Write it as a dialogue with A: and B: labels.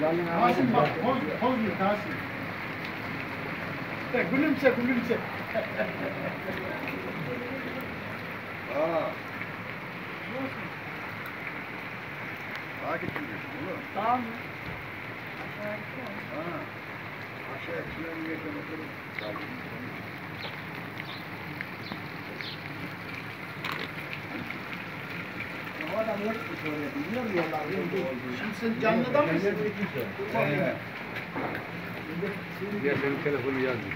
A: Tahsin bak poz, poz bir Tahsin. De, gülümse gülümse.
B: Aa. Takip ediyorsun oğlum.
C: Tamam.
B: Ha. Aşağıya şuna bir geçe bakalım.
A: O adam Şimdi sen canlıda mısın?
B: Ee,
D: Ya. Senin telefonu yazdı.